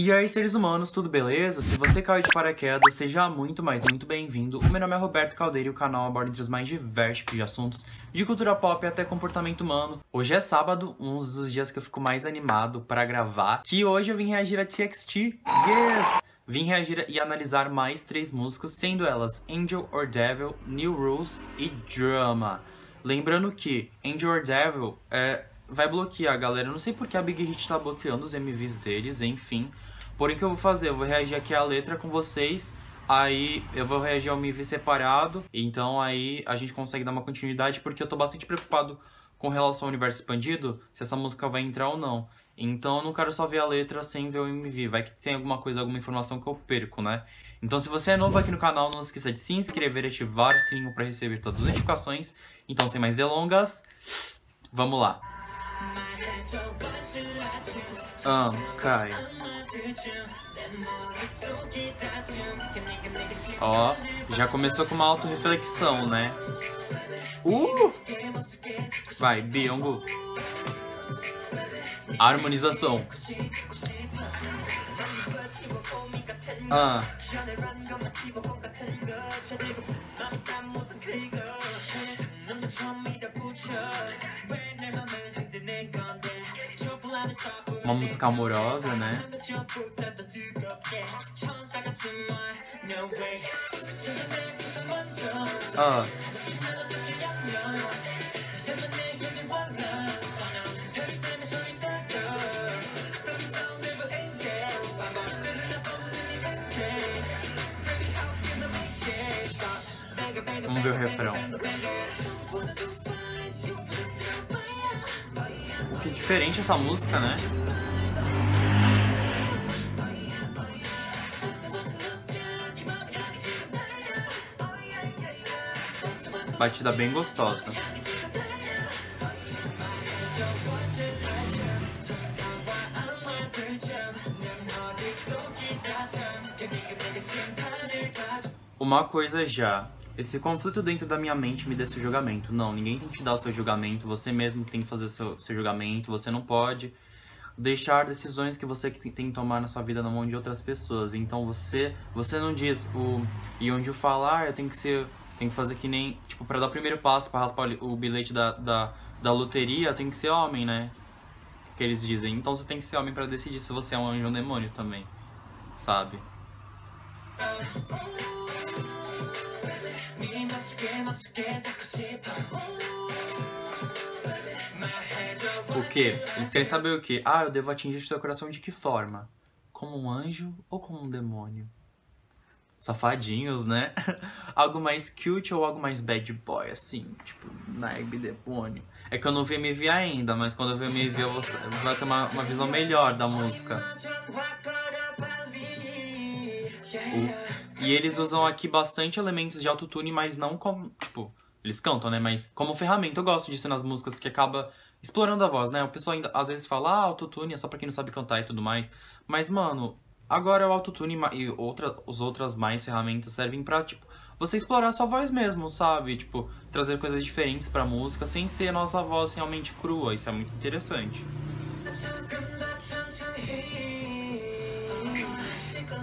E aí, seres humanos, tudo beleza? Se você caiu de paraquedas, seja muito, mais muito bem-vindo. O meu nome é Roberto Caldeira e o canal aborda entre os mais diversos tipos de assuntos, de cultura pop até comportamento humano. Hoje é sábado, um dos dias que eu fico mais animado para gravar, que hoje eu vim reagir a TXT. Yes! Vim reagir e analisar mais três músicas, sendo elas Angel or Devil, New Rules e Drama. Lembrando que Angel or Devil é, vai bloquear, galera. Eu não sei porque a Big Hit tá bloqueando os MVs deles, enfim. Porém, o que eu vou fazer? Eu vou reagir aqui à letra com vocês. Aí eu vou reagir ao MV separado. Então aí a gente consegue dar uma continuidade. Porque eu tô bastante preocupado com relação ao universo expandido. Se essa música vai entrar ou não. Então eu não quero só ver a letra sem ver o MV. Vai que tem alguma coisa, alguma informação que eu perco, né? Então se você é novo aqui no canal, não esqueça de se inscrever e ativar o sininho para receber todas as notificações. Então sem mais delongas, vamos lá. Ah, cai. Ó, já começou com uma autorreflexão, né? Uh! Vai, Biongo. Harmonização. Ah. Uma música amorosa, né? Ah. Vamos ver o refrão. Diferente essa música, né? Batida bem gostosa. Uma coisa já. Esse conflito dentro da minha mente me dá esse julgamento. Não, ninguém tem que te dar o seu julgamento. Você mesmo tem que fazer o seu, seu julgamento. Você não pode deixar decisões que você tem que tomar na sua vida na mão de outras pessoas. Então você, você não diz o e onde eu falar, eu tenho que ser, tenho que fazer que nem, tipo, para dar o primeiro passo para raspar o bilhete da, da, da loteria, tem que ser homem, né? Que eles dizem. Então você tem que ser homem para decidir se você é um anjo ou um demônio também, sabe? O que? Eles querem saber o que? Ah, eu devo atingir seu coração de que forma? Como um anjo ou como um demônio? Safadinhos, né? algo mais cute ou algo mais bad boy, assim, tipo, naive demônio. É que eu não vi MV ainda, mas quando eu ver MV eu vou, vou ter uma, uma visão melhor da música. E eles usam aqui bastante elementos de autotune, mas não como, tipo, eles cantam, né? Mas como ferramenta. Eu gosto disso nas músicas, porque acaba explorando a voz, né? O pessoal ainda às vezes fala, ah, autotune é só pra quem não sabe cantar e tudo mais. Mas, mano, agora o autotune e outra, as outras mais ferramentas servem pra, tipo, você explorar a sua voz mesmo, sabe? Tipo, trazer coisas diferentes pra música sem ser a nossa voz realmente crua. Isso é muito interessante.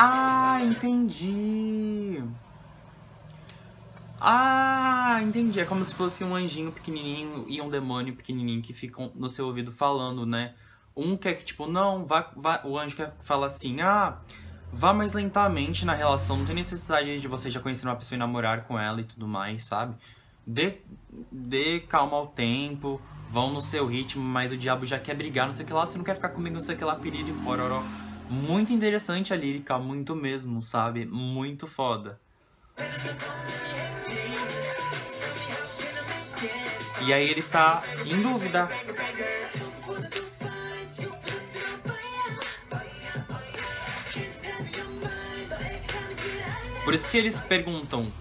Ah, entendi. Ah, entendi. É como se fosse um anjinho pequenininho e um demônio pequenininho que ficam no seu ouvido falando, né? Um quer que, tipo, não, vá, vá, o anjo quer falar assim, ah, vá mais lentamente na relação, não tem necessidade de você já conhecer uma pessoa e namorar com ela e tudo mais, sabe? Dê, dê calma ao tempo, vão no seu ritmo, mas o diabo já quer brigar, não sei o que lá, você não quer ficar comigo, não sei o que lá, piriri, pororó. Muito interessante a lírica, muito mesmo, sabe? Muito foda. E aí ele tá em dúvida. Por isso que eles perguntam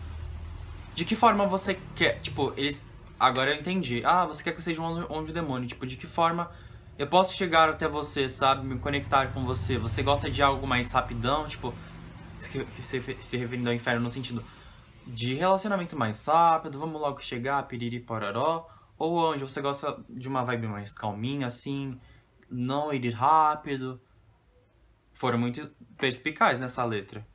de que forma você quer. Tipo, eles. Agora eu entendi. Ah, você quer que eu seja um anjo demônio. Tipo, de que forma eu posso chegar até você, sabe? Me conectar com você. Você gosta de algo mais rapidão? Tipo, se, referindo ao inferno no sentido de relacionamento mais rápido, vamos logo chegar, piriri pororó. Ou anjo, você gosta de uma vibe mais calminha, assim, não ir rápido. Foram muito perspicazes nessa letra.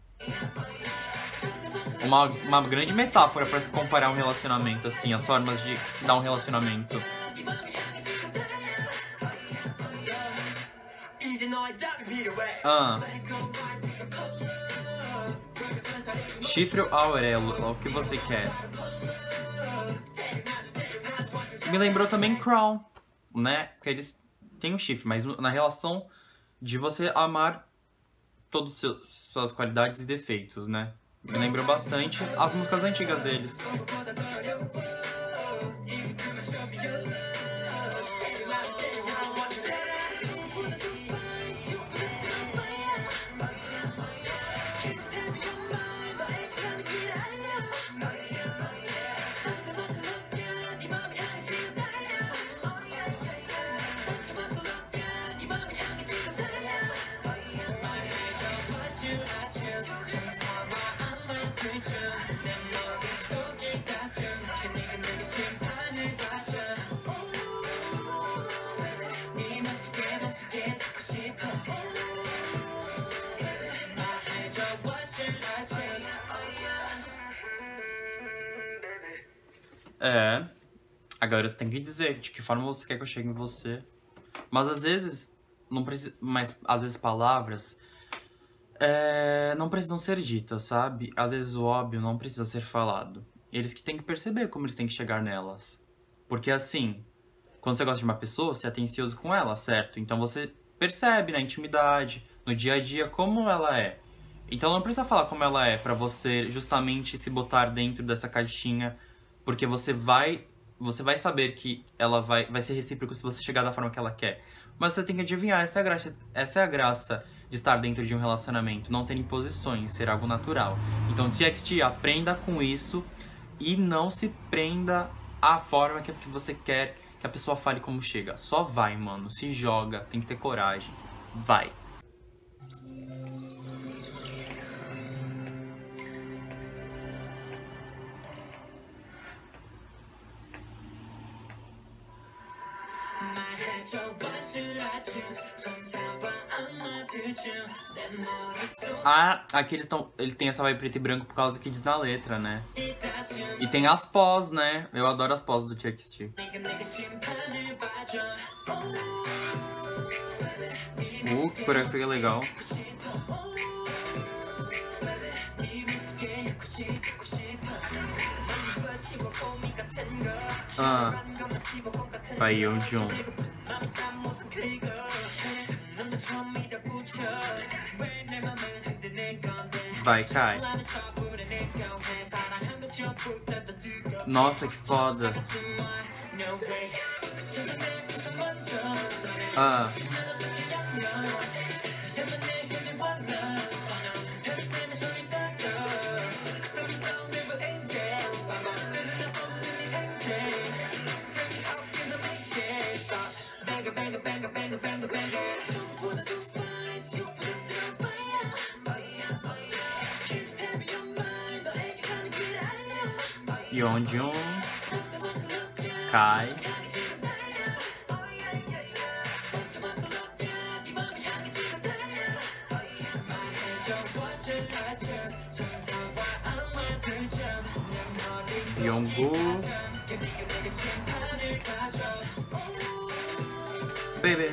Uma, uma grande metáfora para se comparar um relacionamento, assim, as formas de se dar um relacionamento. Ah. Chifre Aurelo, o que você quer? Me lembrou também Crown, né? Porque eles têm um chifre, mas na relação de você amar todas suas qualidades e defeitos, né? Me lembrou bastante as músicas antigas deles. É. Agora eu tenho que dizer de que forma você quer que eu chegue em você. Mas às vezes, não precisa. Mas às vezes palavras é, não precisam ser ditas, sabe? Às vezes o óbvio não precisa ser falado. Eles que têm que perceber como eles têm que chegar nelas. Porque assim, quando você gosta de uma pessoa, você é atencioso com ela, certo? Então você percebe na intimidade, no dia a dia, como ela é. Então não precisa falar como ela é para você justamente se botar dentro dessa caixinha porque você vai você vai saber que ela vai, vai ser recíproco se você chegar da forma que ela quer. Mas você tem que adivinhar, essa é a graça, essa é a graça de estar dentro de um relacionamento, não ter imposições, ser algo natural. Então, TXT, aprenda com isso e não se prenda à forma que você quer que a pessoa fale como chega. Só vai, mano, se joga, tem que ter coragem. Vai. Ah, aqui eles estão. Ele tem essa vibe preto e branco por causa que diz na letra, né? E tem as pós, né? Eu adoro as pós do TXT. Uh, que coreografia legal. Ah, vai eu, John. Vai, cai. Nossa, que foda. Ah. 연중 가이. 영구. 베베.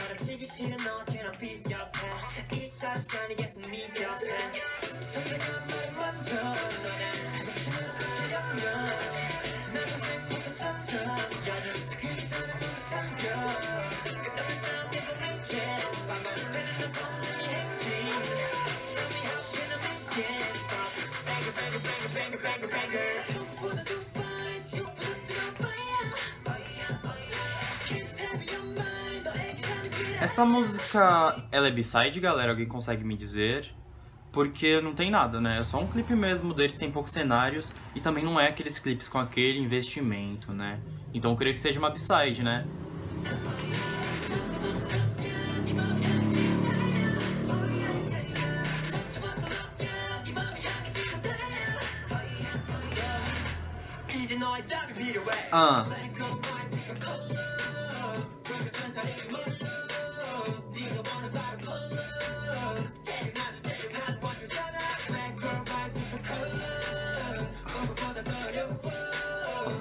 Essa música, ela é B-side, galera? Alguém consegue me dizer? Porque não tem nada, né? É só um clipe mesmo deles, tem poucos cenários e também não é aqueles clipes com aquele investimento, né? Então eu queria que seja uma B-side, né? Ah.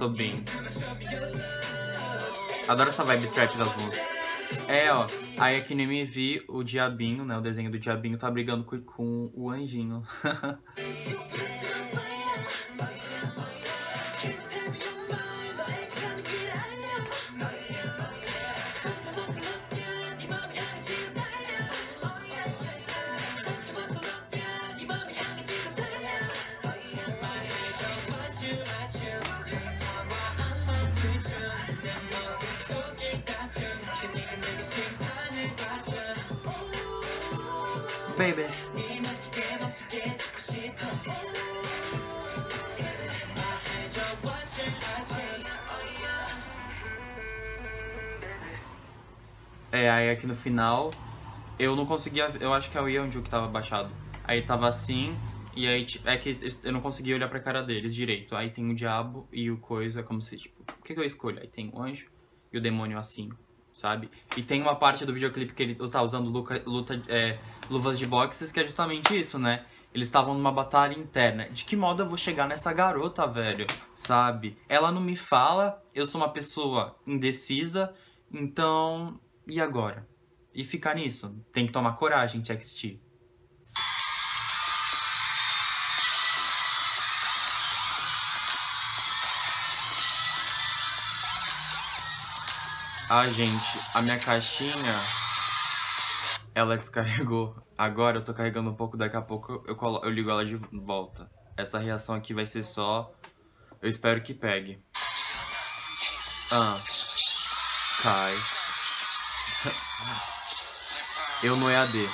Bem. Adoro essa vibe trap das músicas. É, ó. Aí aqui no MV, o diabinho, né? O desenho do diabinho tá brigando com, com o anjinho. baby. É, aí aqui no final, eu não conseguia, eu acho que é o Yeonju que tava baixado. Aí tava assim, e aí é que eu não conseguia olhar pra cara deles direito. Aí tem o diabo e o coisa, como se, tipo, o que, que eu escolho? Aí tem o anjo e o demônio assim sabe? E tem uma parte do videoclipe que ele tá usando luta, luta é, luvas de boxes que é justamente isso, né? Eles estavam numa batalha interna. De que modo eu vou chegar nessa garota, velho? Sabe? Ela não me fala, eu sou uma pessoa indecisa, então. E agora? E ficar nisso? Tem que tomar coragem, TXT. Ah, gente, a minha caixinha, ela descarregou. Agora eu tô carregando um pouco, daqui a pouco eu, colo eu ligo ela de volta. Essa reação aqui vai ser só... Eu espero que pegue. Ah. Cai. eu no EAD.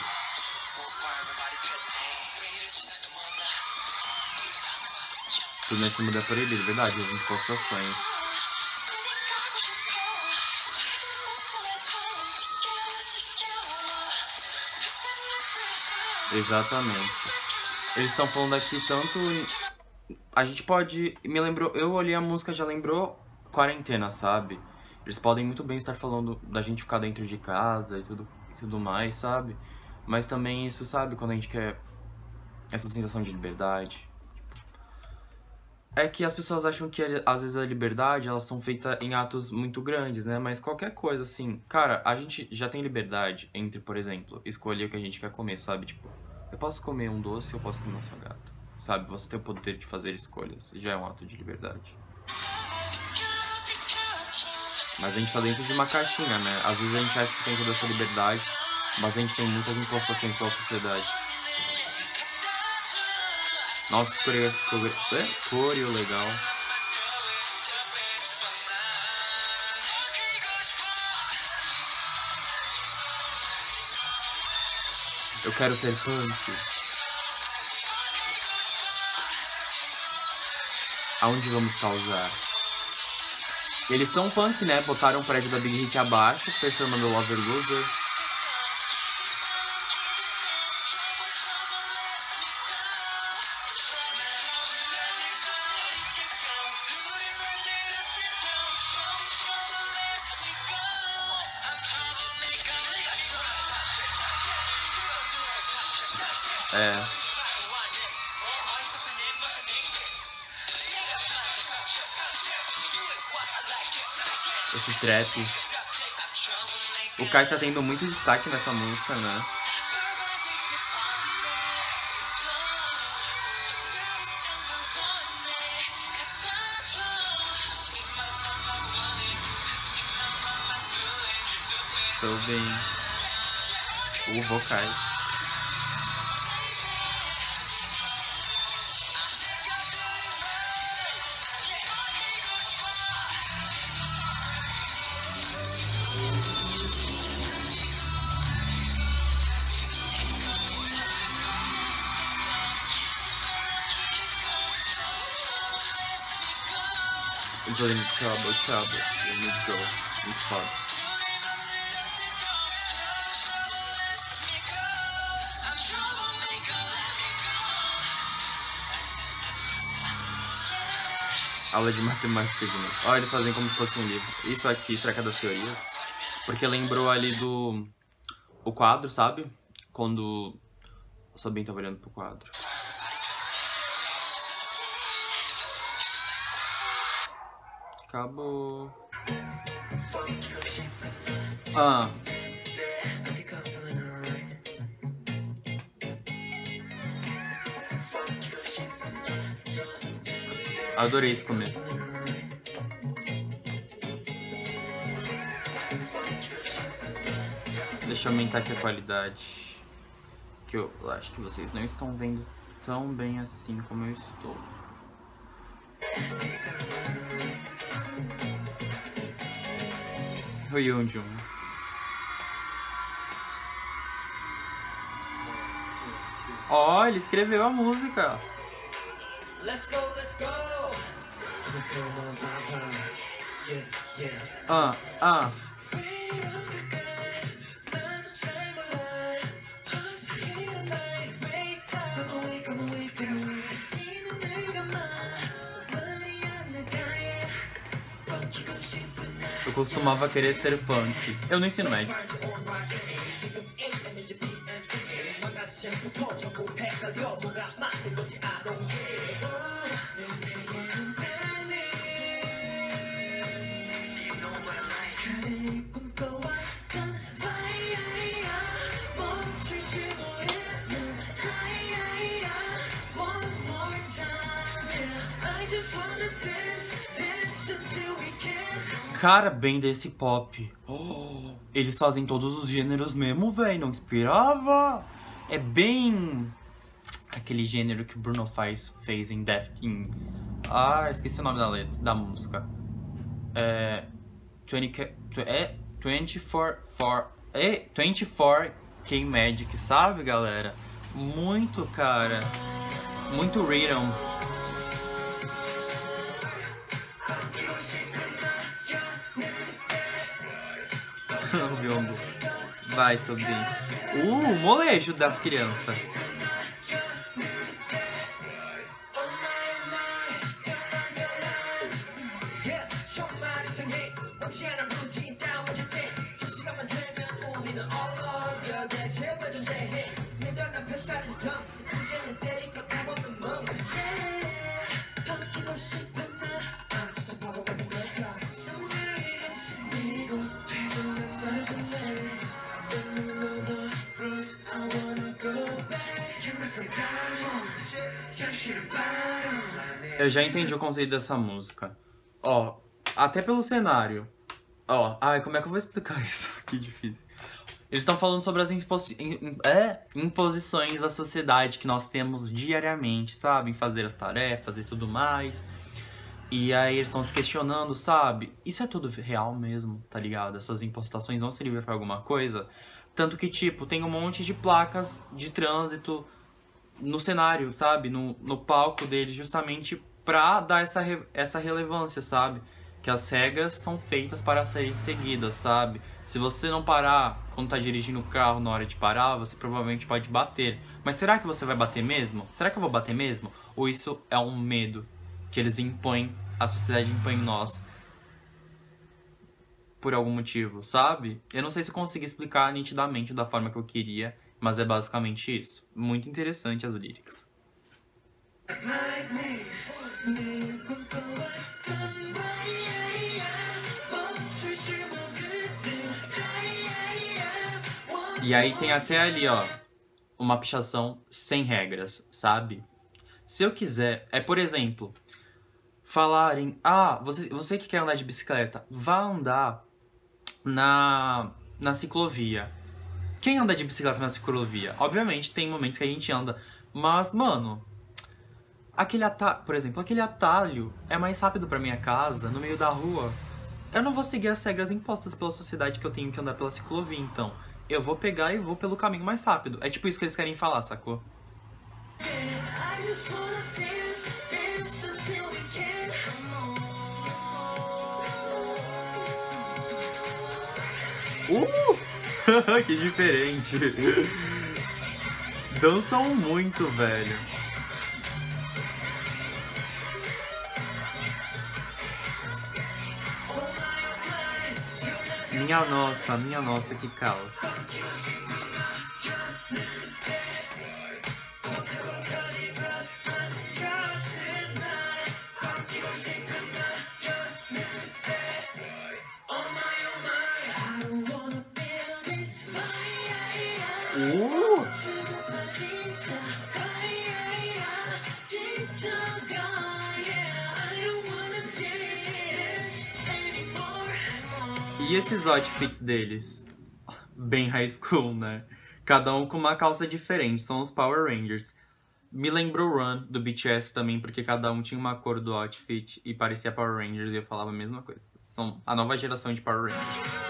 Tudo nesse mundo é proibido, verdade, as impostações. Exatamente. Eles estão falando aqui tanto. A gente pode. Me lembrou. Eu olhei a música, já lembrou quarentena, sabe? Eles podem muito bem estar falando da gente ficar dentro de casa e tudo, e tudo mais, sabe? Mas também isso, sabe? Quando a gente quer essa sensação de liberdade. É que as pessoas acham que às vezes a liberdade elas são feitas em atos muito grandes, né? Mas qualquer coisa assim, cara, a gente já tem liberdade entre, por exemplo, escolher o que a gente quer comer, sabe? Tipo, eu posso comer um doce, eu posso comer um salgado. Sabe? Você tem o poder de fazer escolhas. Já é um ato de liberdade. Mas a gente tá dentro de uma caixinha, né? Às vezes a gente acha que tem toda essa liberdade, mas a gente tem muitas impostações pela sociedade. Nossa, que coreo, é? coreo legal. Eu quero ser punk. Aonde vamos causar? Eles são punk, né? Botaram o prédio da Big Hit abaixo, performando Lover Loser. Trap. O Kai tá tendo muito destaque nessa música, né? Tô bem. O vocais. Fazem trouble, trouble, let me go. Muito foda. Aula de matemática de novo. Olha, eles fazem como se fosse um livro. Isso aqui, será que é das teorias? Porque lembrou ali do... O quadro, sabe? Quando... O Sabine tava olhando pro quadro. Acabou. Ah. Adorei esse começo. Deixa eu aumentar aqui a qualidade. Que eu acho que vocês não estão vendo tão bem assim como eu estou. Hyunjun. Ó, oh, ele escreveu a música. Let's go, let's go. Ah, ah. Costumava querer ser punk. Eu no ensino médio. Cara, bem desse pop. Oh, eles fazem todos os gêneros mesmo, velho. Não esperava. É bem aquele gênero que Bruno faz, fez em Death in... Ah, esqueci o nome da letra, da música. É 20 é 24 for, é 24 K Magic, sabe, galera? Muito, cara. Muito rhythm. O biombo. Vai, sobrinho. Uh, molejo das crianças. Eu já entendi o conceito dessa música. Ó, até pelo cenário. Ó, ai, como é que eu vou explicar isso? que difícil. Eles estão falando sobre as é, imposições à sociedade que nós temos diariamente, sabe? Em fazer as tarefas e tudo mais. E aí eles estão se questionando, sabe? Isso é tudo real mesmo, tá ligado? Essas impostações vão servir para alguma coisa? Tanto que, tipo, tem um monte de placas de trânsito no cenário, sabe? No, no palco dele, justamente pra dar essa, essa relevância, sabe? Que as regras são feitas para serem seguidas, sabe? Se você não parar quando tá dirigindo o carro na hora de parar, você provavelmente pode bater. Mas será que você vai bater mesmo? Será que eu vou bater mesmo? Ou isso é um medo que eles impõem, a sociedade impõe em nós por algum motivo, sabe? Eu não sei se eu consegui explicar nitidamente da forma que eu queria Mas é basicamente isso. Muito interessante as líricas. E aí tem até ali, ó, uma pichação sem regras, sabe? Se eu quiser, é por exemplo, falarem, ah, você, você que quer andar de bicicleta, vá andar na, na ciclovia. Quem anda de bicicleta na ciclovia? Obviamente tem momentos que a gente anda, mas, mano, aquele atalho, por exemplo, aquele atalho é mais rápido para minha casa, no meio da rua. Eu não vou seguir as regras impostas pela sociedade que eu tenho que andar pela ciclovia, então eu vou pegar e vou pelo caminho mais rápido. É tipo isso que eles querem falar, sacou? Uh! que diferente. Dançam muito, velho. Minha nossa, minha nossa, que caos. E esses outfits deles? Bem high school, né? Cada um com uma calça diferente, são os Power Rangers. Me lembrou Run, do BTS também, porque cada um tinha uma cor do outfit e parecia Power Rangers e eu falava a mesma coisa. São a nova geração de Power Rangers.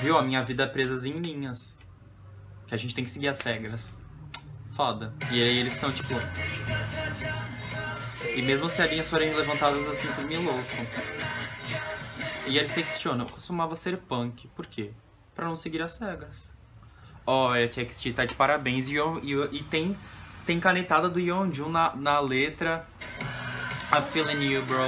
Viu? A minha vida é presa em linhas. Que a gente tem que seguir as regras. Foda. E aí eles estão tipo. E mesmo se as linhas forem levantadas assim, tudo me louco. E eles se questionam, eu costumava ser punk. Por quê? Pra não seguir as regras. Olha, TXT tá de parabéns. E, e, e tem, tem canetada do Yeonjun na, na letra. A feeling you, bro.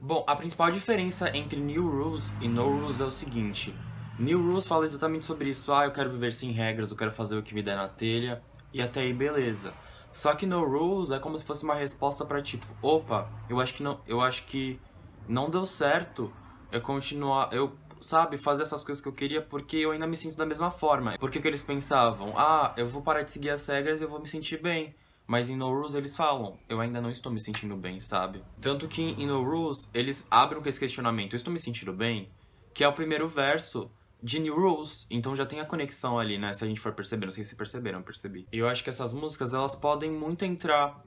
Bom, a principal diferença entre New Rules e No Rules é o seguinte. New Rules fala exatamente sobre isso. Ah, eu quero viver sem regras, eu quero fazer o que me der na telha. E até aí, beleza. Só que no Rules é como se fosse uma resposta para tipo, opa, eu acho que não, eu acho que não deu certo eu continuar, eu sabe, fazer essas coisas que eu queria porque eu ainda me sinto da mesma forma. Porque que eles pensavam? Ah, eu vou parar de seguir as regras e eu vou me sentir bem. Mas em No Rules eles falam, eu ainda não estou me sentindo bem, sabe? Tanto que em No Rules eles abrem com esse questionamento, eu estou me sentindo bem? Que é o primeiro verso de New Rules, então já tem a conexão ali, né? Se a gente for perceber, não sei se perceberam, percebi. E eu acho que essas músicas, elas podem muito entrar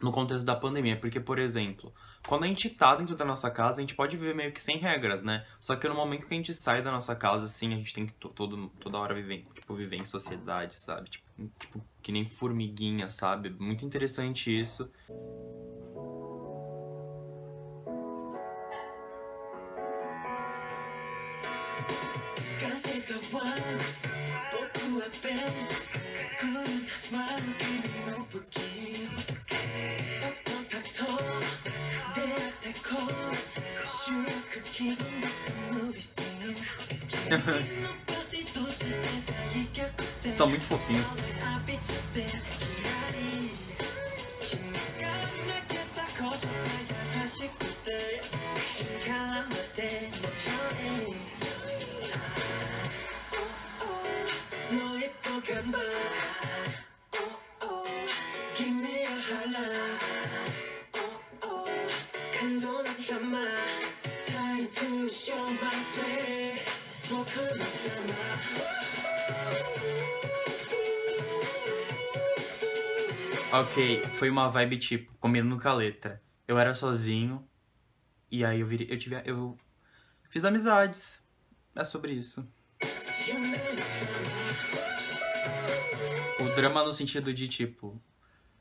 no contexto da pandemia, porque, por exemplo, quando a gente tá dentro da nossa casa, a gente pode viver meio que sem regras, né? Só que no momento que a gente sai da nossa casa, assim, a gente tem que todo, toda hora viver, tipo, viver em sociedade, sabe? Tipo, tipo, que nem formiguinha, sabe? Muito interessante isso. Estão muito fofinhos. Foi uma vibe tipo, combinando com a letra. Eu era sozinho, e aí eu virei, eu tive, eu fiz amizades. É sobre isso. O drama no sentido de tipo,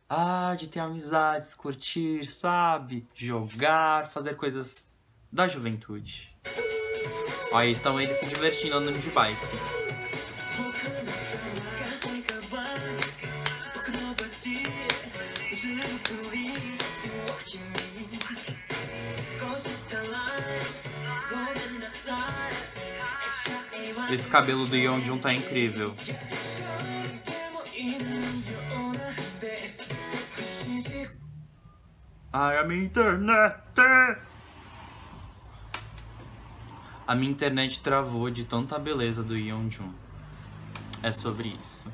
ah, de ter amizades, curtir, sabe? Jogar, fazer coisas da juventude. Aí estão eles se divertindo andando de bike. Esse cabelo do Yeonjun tá incrível. Ai, a minha internet! A minha internet travou de tanta beleza do Yeonjun. É sobre isso.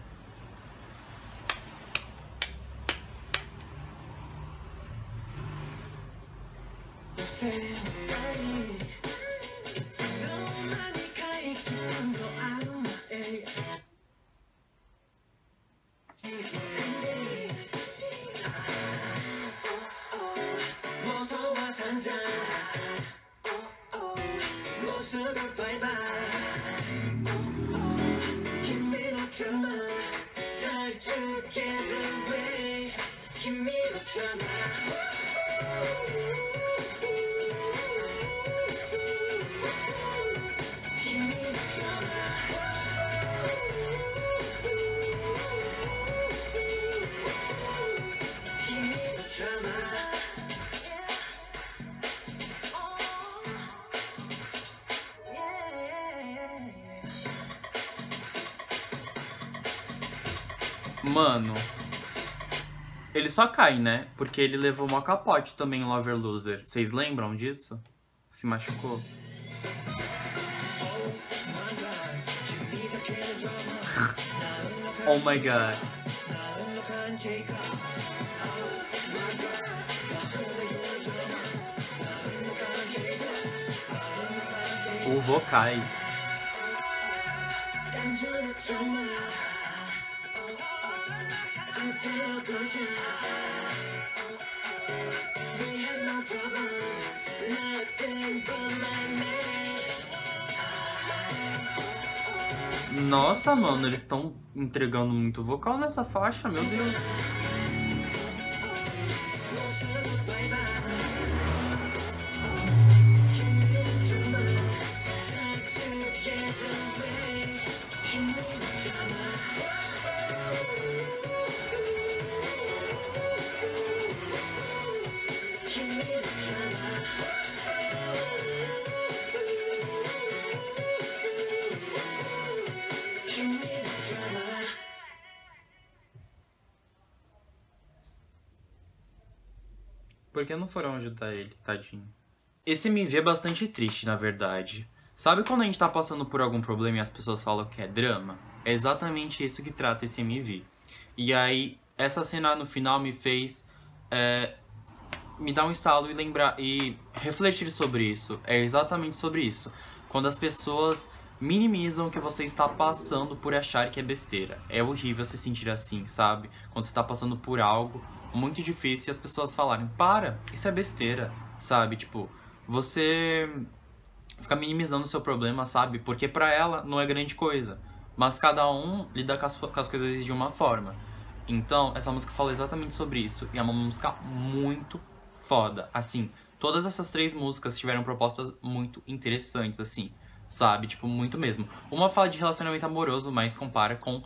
Mano, ele só cai, né? Porque ele levou uma capote também em Lover Loser. Vocês lembram disso? Se machucou. oh my god. O vocais. Nossa, mano, eles estão entregando muito vocal nessa faixa, meu Deus. Por que não foram ajudar ele, tadinho? Esse MV é bastante triste, na verdade. Sabe quando a gente tá passando por algum problema e as pessoas falam que é drama? É exatamente isso que trata esse MV. E aí, essa cena no final me fez é, me dar um estalo e lembrar e refletir sobre isso. É exatamente sobre isso. Quando as pessoas minimizam o que você está passando por achar que é besteira. É horrível se sentir assim, sabe? Quando você está passando por algo muito difícil e as pessoas falarem, para, isso é besteira, sabe? Tipo, você fica minimizando o seu problema, sabe? Porque pra ela não é grande coisa. Mas cada um lida com as, com as coisas de uma forma. Então, essa música fala exatamente sobre isso. E é uma música muito foda. Assim, todas essas três músicas tiveram propostas muito interessantes, assim, sabe? Tipo, muito mesmo. Uma fala de relacionamento amoroso, mas compara com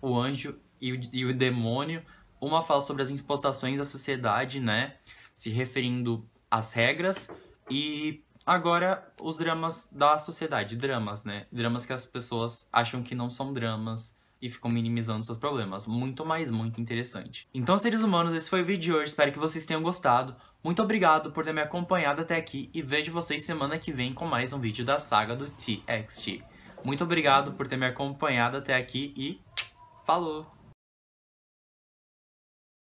o anjo e o, e o demônio. Uma fala sobre as impostações da sociedade, né? Se referindo às regras. E agora os dramas da sociedade, dramas, né? Dramas que as pessoas acham que não são dramas e ficam minimizando seus problemas. Muito mais, muito interessante. Então, seres humanos, esse foi o vídeo de hoje. Espero que vocês tenham gostado. Muito obrigado por ter me acompanhado até aqui e vejo vocês semana que vem com mais um vídeo da saga do TXT. Muito obrigado por ter me acompanhado até aqui e falou!